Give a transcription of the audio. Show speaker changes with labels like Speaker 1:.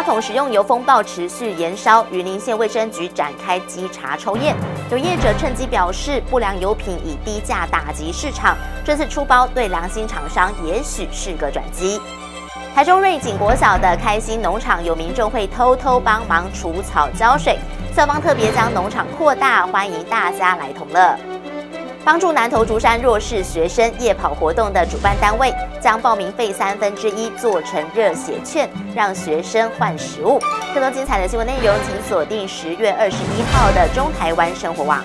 Speaker 1: 大桶食用油风暴持续延烧，云林县卫生局展开稽查抽验。有业者趁机表示，不良油品以低价打击市场，这次出包对良心厂商也许是个转机。台中瑞景国小的开心农场有民众会偷偷帮忙除草浇水，校方特别将农场扩大，欢迎大家来同乐。帮助南投竹山弱势学生夜跑活动的主办单位，将报名费三分之一做成热血券，让学生换食物。更多精彩的新闻内容，请锁定十月二十一号的中台湾生活网。